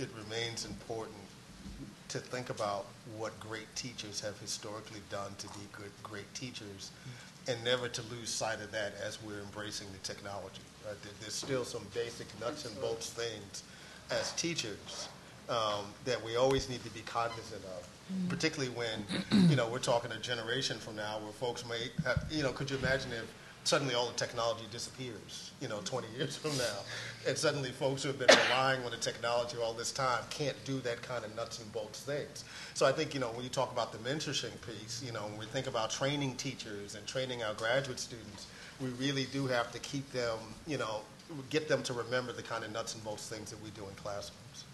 it remains important to think about what great teachers have historically done to be good, great teachers, and never to lose sight of that as we're embracing the technology. Uh, right? There's still some basic nuts and bolts things as teachers um, that we always need to be cognizant of, mm-hmm. particularly when, you know, we're talking a generation from now where folks may, have, you know, could you imagine if suddenly all the technology disappears, you know, 20 years from now, and suddenly folks who have been relying on the technology all this time can't do that kind of nuts and bolts things. So I think, you know, when you talk about the mentorship piece, you know, when we think about training teachers and training our graduate students, we really do have to keep them, you know, get them to remember the kind of nuts and bolts things that we do in classrooms.